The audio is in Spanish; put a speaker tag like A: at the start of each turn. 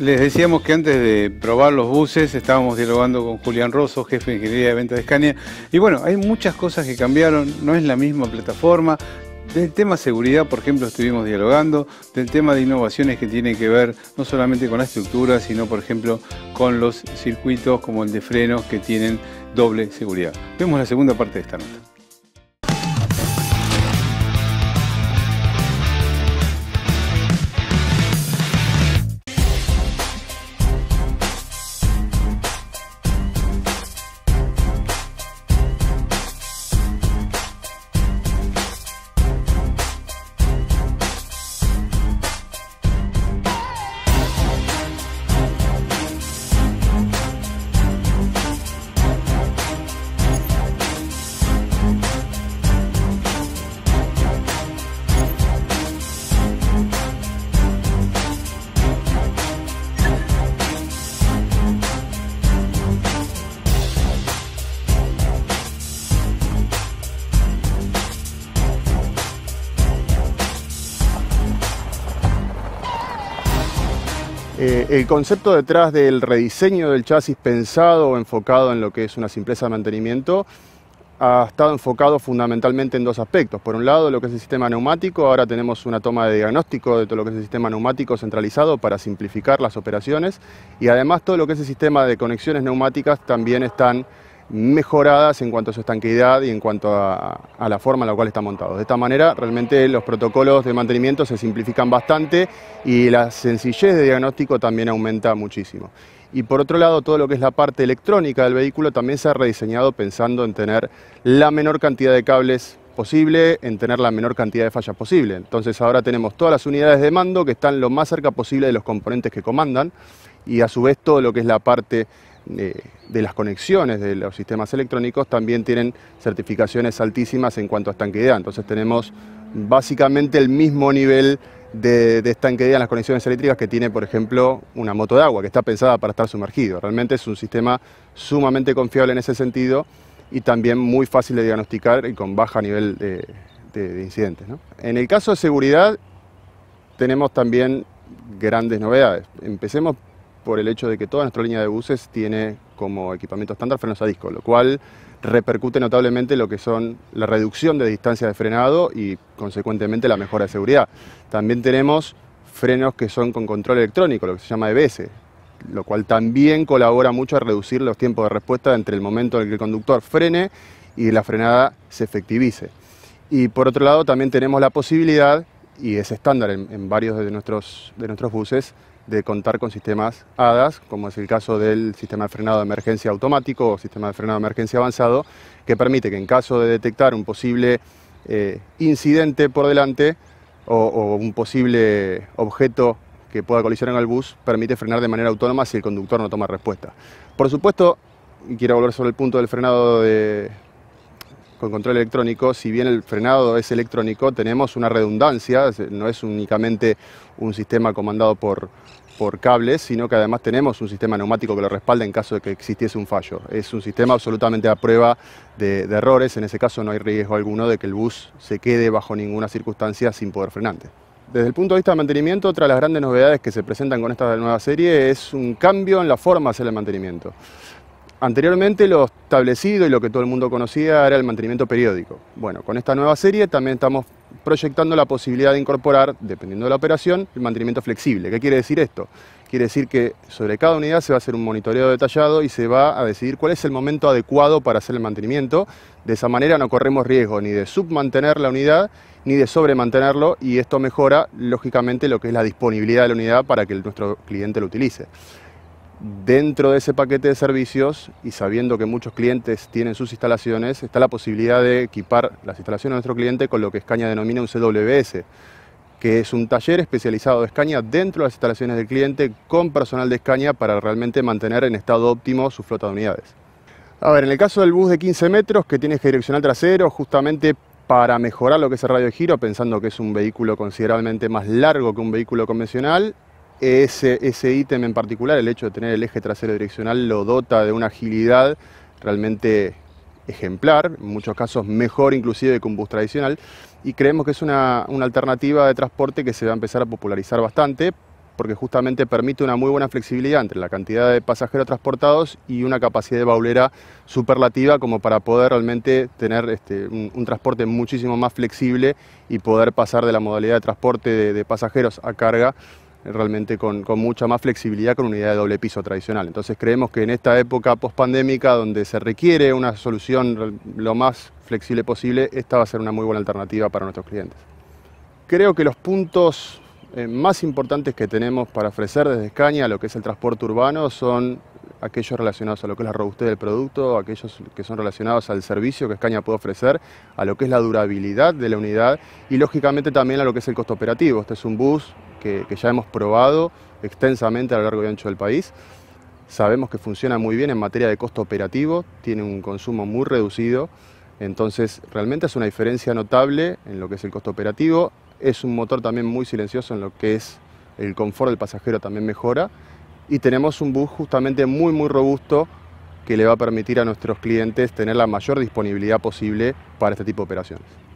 A: Les decíamos que antes de probar los buses estábamos dialogando con Julián Rosso, jefe de Ingeniería de Venta de Scania. Y bueno, hay muchas cosas que cambiaron, no es la misma plataforma. Del tema seguridad, por ejemplo, estuvimos dialogando, del tema de innovaciones que tienen que ver no solamente con la estructura, sino, por ejemplo, con los circuitos como el de frenos que tienen doble seguridad. Vemos la segunda parte de esta nota.
B: Eh, el concepto detrás del rediseño del chasis pensado o enfocado en lo que es una simpleza de mantenimiento ha estado enfocado fundamentalmente en dos aspectos. Por un lado, lo que es el sistema neumático, ahora tenemos una toma de diagnóstico de todo lo que es el sistema neumático centralizado para simplificar las operaciones y además todo lo que es el sistema de conexiones neumáticas también están mejoradas en cuanto a su estanqueidad y en cuanto a, la forma en la cual está montado. De esta manera, realmente los protocolos de mantenimiento se simplifican bastante y la sencillez de diagnóstico también aumenta muchísimo. Y por otro lado, todo lo que es la parte electrónica del vehículo también se ha rediseñado pensando en tener la menor cantidad de cables posible, en tener la menor cantidad de fallas posible. Entonces ahora tenemos todas las unidades de mando que están lo más cerca posible de los componentes que comandan y a su vez todo lo que es la parte de, las conexiones de los sistemas electrónicos también tienen certificaciones altísimas en cuanto a estanqueidad. Entonces tenemos básicamente el mismo nivel de, de, estanqueidad en las conexiones eléctricas que tiene, por ejemplo, una moto de agua, que está pensada para estar sumergido. Realmente es un sistema sumamente confiable en ese sentido y también muy fácil de diagnosticar y con baja nivel de, incidentes. En el caso de seguridad tenemos también grandes novedades. Empecemos por el hecho de que toda nuestra línea de buses tiene como equipamiento estándar frenos a disco, lo cual repercute notablemente lo que son la reducción de distancia de frenado y consecuentemente la mejora de seguridad. También tenemos frenos que son con control electrónico, lo que se llama EBS, lo cual también colabora mucho a reducir los tiempos de respuesta entre el momento en el que el conductor frene y la frenada se efectivice. Y por otro lado también tenemos la posibilidad, y es estándar en, varios de nuestros, de nuestros buses, de contar con sistemas ADAS, como es el caso del sistema de frenado de emergencia automático o sistema de frenado de emergencia avanzado, que permite que en caso de detectar un posible eh, incidente por delante o, un posible objeto que pueda colisionar en el bus, permite frenar de manera autónoma si el conductor no toma respuesta. Por supuesto, quiero volver sobre el punto del frenado con control electrónico, si bien el frenado es electrónico, tenemos una redundancia, no es únicamente un sistema comandado por, por cables, sino que además tenemos un sistema neumático que lo respalda en caso de que existiese un fallo. Es un sistema absolutamente a prueba de, errores, en ese caso no hay riesgo alguno de que el bus se quede bajo ninguna circunstancia sin poder frenante. Desde el punto de vista de mantenimiento, otra de las grandes novedades que se presentan con esta nueva serie es un cambio en la forma de hacer el mantenimiento. Anteriormente lo establecido y lo que todo el mundo conocía era el mantenimiento periódico. Bueno, con esta nueva serie también estamos proyectando la posibilidad de incorporar, dependiendo de la operación, el mantenimiento flexible. ¿Qué quiere decir esto? Quiere decir que sobre cada unidad se va a hacer un monitoreo detallado y se va a decidir cuál es el momento adecuado para hacer el mantenimiento. De esa manera no corremos riesgo ni de submantener la unidad ni de sobremantenerlo y esto mejora lógicamente lo que es la disponibilidad de la unidad para que nuestro cliente lo utilice dentro de ese paquete de servicios y sabiendo que muchos clientes tienen sus instalaciones, está la posibilidad de equipar las instalaciones de nuestro cliente con lo que Escaña denomina un CWS, que es un taller especializado de Escaña dentro de las instalaciones del cliente con personal de Escaña para realmente mantener en estado óptimo su flota de unidades. A ver, en el caso del bus de 15 metros que tiene eje direccional trasero, justamente para mejorar lo que es el radio de giro, pensando que es un vehículo considerablemente más largo que un vehículo convencional, ese, ese ítem en particular, el hecho de tener el eje trasero direccional, lo dota de una agilidad realmente ejemplar, en muchos casos mejor inclusive que un bus tradicional, y creemos que es una, una alternativa de transporte que se va a empezar a popularizar bastante porque justamente permite una muy buena flexibilidad entre la cantidad de pasajeros transportados y una capacidad de baulera superlativa como para poder realmente tener este, un, transporte muchísimo más flexible y poder pasar de la modalidad de transporte de, pasajeros a carga realmente con, mucha más flexibilidad con unidad de doble piso tradicional. Entonces creemos que en esta época post-pandémica, donde se requiere una solución lo más flexible posible, esta va a ser una muy buena alternativa para nuestros clientes. Creo que los puntos eh, más importantes que tenemos para ofrecer desde Escaña lo que es el transporte urbano son aquellos relacionados a lo que es la robustez del producto, aquellos que son relacionados al servicio que Escaña puede ofrecer, a lo que es la durabilidad de la unidad y lógicamente también a lo que es el costo operativo. Este es un bus que, que ya hemos probado extensamente a lo largo y ancho del país. Sabemos que funciona muy bien en materia de costo operativo, tiene un consumo muy reducido, entonces realmente es una diferencia notable en lo que es el costo operativo es un motor también muy silencioso en lo que es el confort del pasajero también mejora. Y tenemos un bus justamente muy muy robusto que le va a permitir a nuestros clientes tener la mayor disponibilidad posible para este tipo de operaciones.